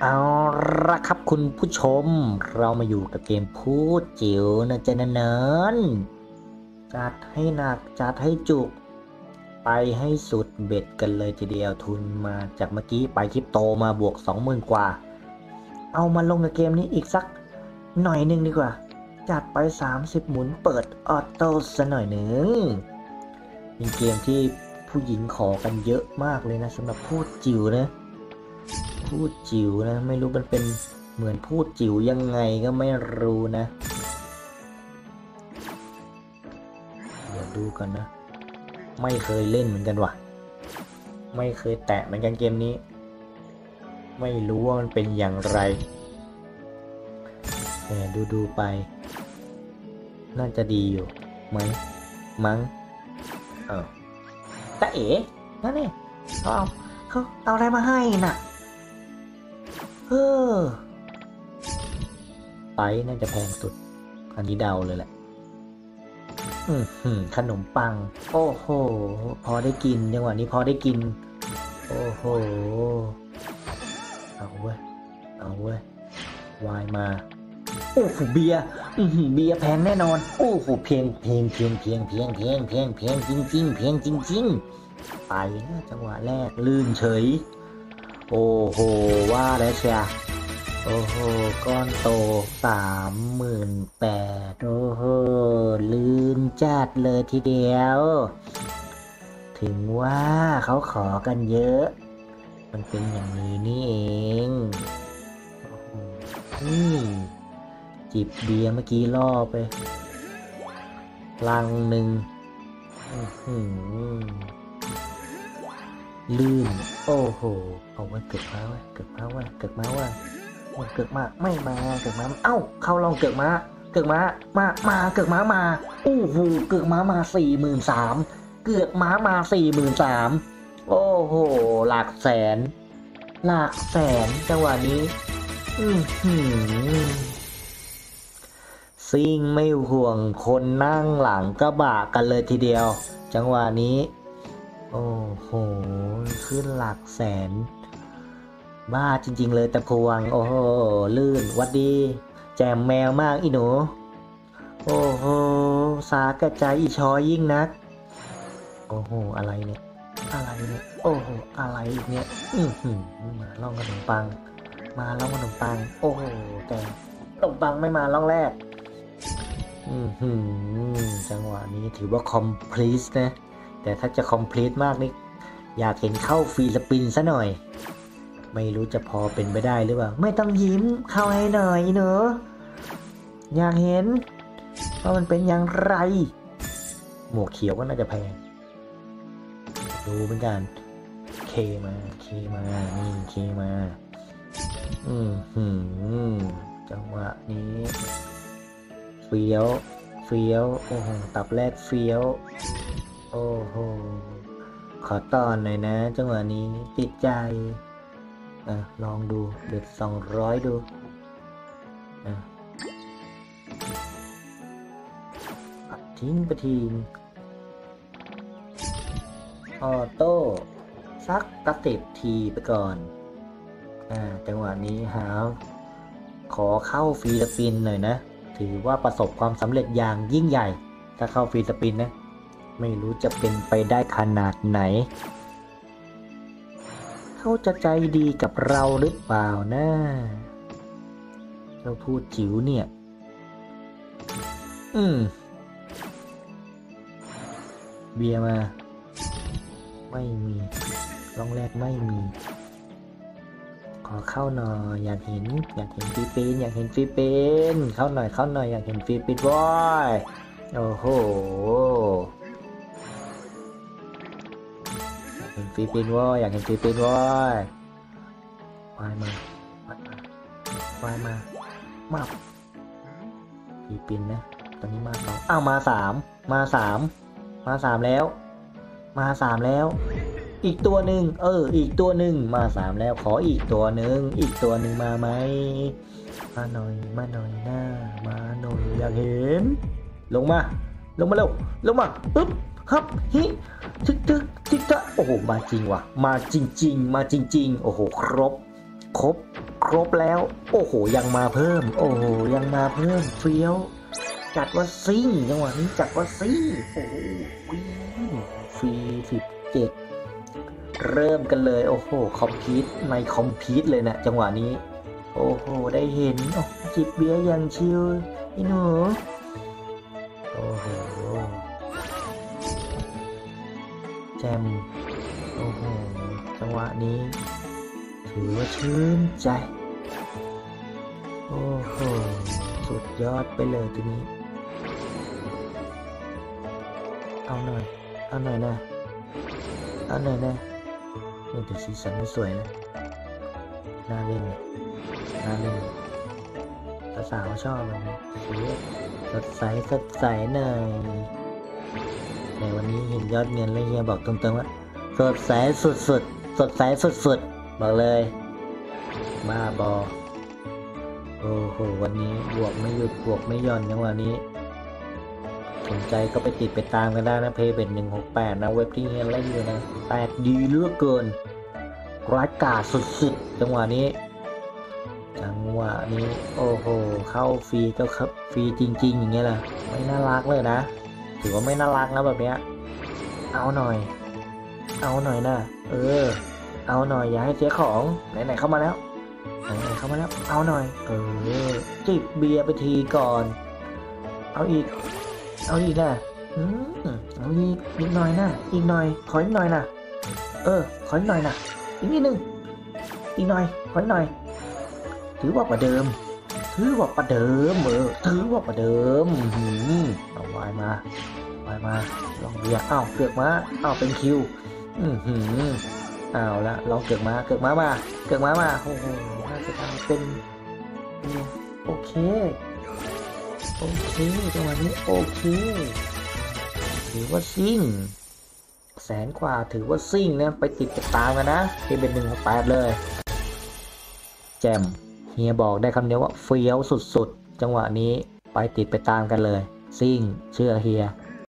เอาละครับคุณผู้ชม เรามาอยู่กับเกมพูดจิ๋วนะจะนเนินจัดให้หนักจัดให้จุก ไปให้สุดเบ็ดกันเลยทีเดียวทุนมาจากเมื่อกี้ไปคริปโตมาบวก 20,000 กว่า เอามาลงกับเกมนี้อีกสักหน่อยหนึ่งดีกว่า จัดไป 30 หมุนเปิดออโต้ซะหน่อยหนึ่งเป็นเกมที่ ผู้หญิงขอกันเยอะมากเลยนะสำหรับพูดจิ๋วนะพูดจิ๋วนะ ไม่รู้มันเป็นเหมือนพูดจิ๋วยังไงก็ไม่รู้นะ เดี๋ยวดูกันนะ ไม่เคยเล่นเหมือนกันว่ะ ไม่เคยแตะเหมือนกันเกมนี้ ไม่รู้ว่ามันเป็นอย่างไรแต่ดูดูๆไป น่าจะดีอยู่ไหมมั้งเออ ตาเอ๋นั่นเองเขาเอาเขาเอาอะไรมาให้น่ะเออไปน่าจะแพงสุด อันนี้เดาเลยแหละอือหือขนมปัง โอ้โห พอได้กินจังหวะนี้พอได้กิน โอ้โห เอาเว้ย เอาเว้ยวายมา โอ้โหเบียร์อือหือ เบียร์แพงแน่นอน โอ้โหเพียงเพียงเพียงเพียงเพียงเพียงเพียงเพียงจริงจริงๆเพียงจริงจริง ๆ ไปจังหวะแรกลื่นเฉย โอ้โหว่าแล้วเชียโอ้โหก้อนโตสามหมื่นแปดโอ้โหลื่นจัดเลยทีเดียว ถึงว่าเขาขอกันเยอะ มันเป็นอย่างนี้นี่เองอ้โหนี่ จิบเบียร์เมื่อกี้ล่อไปลังหนึ่งลื่น โอ้โห เอาไว้เกิดมาไว้เกิดมาไว้เกิดมาว้มันเกิดมาไม่มาเกิดมา เอ้า เข้าลองเกิดมา เกิดมา มา มา เกิดมา มา โอ้โห เกิดมา มาสี่หมื่นสาม เกิดมา มาสี่หมื่นสาม โอ้โห หลักแสน หลักแสนจังหวะนี้ อือหือ ซิ่งไม่ห่วงคนนั่งหลังกระบะกันเลยทีเดียว จังหวะนี้ โอ้โห ขึ้นหลักแสน บ้าจริง ๆ เลยแต่พวง โอ้โห ลื่นวัดดี แจมแมวมากอีหนู โอ้โห สากระจายอีชอยิ่งนัก โอ้โห อะไรเนี่ย อะไรเนี่ย โอ้โห อะไรอีกเนี่ย อือหือมาล่องขนมปัง มาล่องขนมปัง โอ้โหแต่ขนมปังไม่มาล่องแรก จังหวะนี้ถือว่า complete นะ แต่ถ้าจะ complete มากนี่อยากเห็นเข้าฟีสปินซะหน่อย ไม่รู้จะพอเป็นไปได้หรือเปล่า ไม่ต้องยิ้มเข้าให้หน่อยเนอะอยากเห็นว่ามันเป็นอย่างไร หมวกเขียวก็น่าจะแพง ดูเหมือนกัน เคมา เคมา นี่ เคมา อืมหืมจังหวะนี้ ฟี้ยว เฟี้ยว โอ้โห ตับแรกเฟี้ยว โอ้โห ขอตอนหน่อยนะ จังหวะนี้ติดใจอะลองดูเด็ดสองร้อยดูอะปัดทิ้งไปทีงออโต้ ซักกระติบทีไปก่อน อ่า จังหวะนี้หา ขอเข้าฟรีสปินหน่อยนะ ถือว่าประสบความสำเร็จอย่างยิ่งใหญ่ ถ้าเข้าฟรีสปินนะ ไม่รู้จะเป็นไปได้ขนาดไหน เขาจะใจดีกับเราหรือเปล่านะเราพูดจิ๋วเนี่ย อืม เบียร์มา ไม่มีร่องแรกไม่มี อเข้าหน่อย อยากเห็น อยากเห็นฟีปินอยากเห็นฟีปินเข้าหน่อยเข้าหน่อยอยากเห็นฟีปินว้อยโอ้โหอยากเห็นฟีปินว้อยอยากเห็นฟีปินว้อยวายมาวายมาวายมามาฟีปินนะตอนนี้มาสองอ้าวมาสามมาสามมาสามแล้ว มาสามแล้ว อีกตัวหนึ่งเออ อีกตัวหนึ่งมาสามแล้วขออีกตัวหนึ่งอีกตัวหนึ่งมาไหมมาหน่อยมาหน่อยหน้ามาหน่อยอยากเห็น ลงมา ลงมาเร็วลงมาปึ๊บฮับฮิทึกทึกทึกทะโอ้โหมาจริงว่ะ มาจริง ๆ มาจริง ๆ โอ้โหครบ ครบ ครบแล้ว โอ้โหยังมาเพิ่ม โอ้โหยังมาเพิ่มเฟี้ยวจัดว่าซิ่งจังหวะนี้จัดว่าซิ่งโอ้โหวิ่งฟรีสิบเจ็ด เริ่มกันเลย โอ้โห คอมพิวต์ในคอมพิวต์เลยนะจังหวะนี้ โอ้โห ได้เห็นโอ้จิบเบียร์อย่างชิลอีหนู โอ้โหแจมโอ้โห จังหวะนี้ ถือว่าชื่นใจ โอ้โห สุดยอดไปเลยทีนี้ เอาหน่อย เอาหน่อยนะ เอาหน่อยนะนี่ แต่สีสันไม่สวยนะน่าเล่นเลยน่าเล่นสาวชอบแบบนี้สีสดใสสดใสหน่อยแต่วันนี้เห็นยอดเงินแล้วเฮียบอกตรงๆว่าสดใสสุดๆสดใสสุดๆบอกเลยบ้าบอโอ้โหวันนี้บวกไม่หยุดบวกไม่หย่อนจังหวะนี้ สนใจก็ไปติดไปตามกันได้นะเพย์เป็นหนึ่งหกแปดนะเว็บที่เฮียเล่นอยู่นะแปดดีเหลือกเกินร้ายกาจสุดๆจังหวะนี้ จังหวะนี้โอ้โหเข้าฟรีก็ครับฟรีจริง ๆ อย่างเงี้ยแหละไม่น่ารักเลยนะ ถือว่าไม่น่ารักนะแบบเนี้ยเอาหน่อย เอาหน่อยนะเออ เอาหน่อยอย่าให้เสียของไหนๆเข้ามาแล้วไหนๆเข้ามาแล้ว เอาหน่อย เออจิบเบียร์ไปทีก่อน เอาอีก เอาอีกนะอืมเอาอีกอีกหน่อยนะ อีกหน่อย ขออีกหน่อยนะเออ ขออีกหน่อยนะอีกนิดนึง อีกหน่อย ขออีกหน่อย ถือว่าประเดิม ถือว่าประเดิมเออถือว่าประเดิมอื้อหือเอาวายมาวายมา ลองเบียร์อ้าวเกือกมาอ้าวเป็นคิว อือหือเอาละลองเกือกมาเกือกมามาเกือกมามาโอ้โหน่าจะเป็นเนี่ยโอเค โอเคจังหวะนี้โอเค ถือว่าซิ่ง แสนกว่าถือว่าซิ่งนะไปติดติดตามกันนะที่เป็นหนึ่งแปดเลย แจมเฮียบอกได้คำเดียวว่าเฟี้ยวสุดๆ จังหวะนี้ไปติดไปตามกันเลย ซิ่งเชื่อเฮีย